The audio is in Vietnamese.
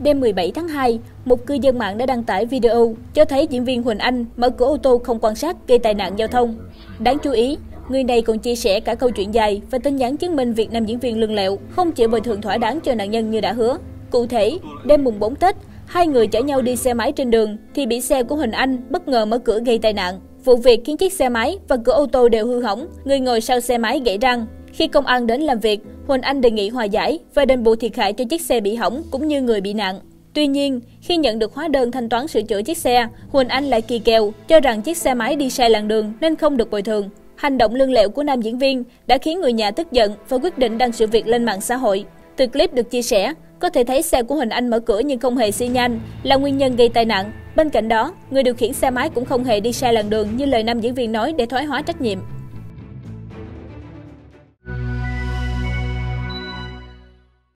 đêm 17 tháng 2, một cư dân mạng đã đăng tải video cho thấy diễn viên Huỳnh Anh mở cửa ô tô không quan sát gây tai nạn giao thông. Đáng chú ý, người này còn chia sẻ cả câu chuyện dài và tin nhắn chứng minh việc nam diễn viên lương lẹo không chịu bồi thường thỏa đáng cho nạn nhân như đã hứa. Cụ thể, đêm mùng 4 Tết, hai người chở nhau đi xe máy trên đường thì bị xe của Huỳnh Anh bất ngờ mở cửa gây tai nạn. Vụ việc khiến chiếc xe máy và cửa ô tô đều hư hỏng, người ngồi sau xe máy gãy răng. Khi công an đến làm việc, Huỳnh Anh đề nghị hòa giải và đền bù thiệt hại cho chiếc xe bị hỏng cũng như người bị nạn. Tuy nhiên, khi nhận được hóa đơn thanh toán sửa chữa chiếc xe, Huỳnh Anh lại kỳ kèo cho rằng chiếc xe máy đi sai làn đường nên không được bồi thường. Hành động lương lẹo của nam diễn viên đã khiến người nhà tức giận và quyết định đăng sự việc lên mạng xã hội. Từ clip được chia sẻ, có thể thấy xe của Huỳnh Anh mở cửa nhưng không hề xi nhanh là nguyên nhân gây tai nạn. Bên cạnh đó, người điều khiển xe máy cũng không hề đi sai làn đường như lời nam diễn viên nói để thoái hóa trách nhiệm.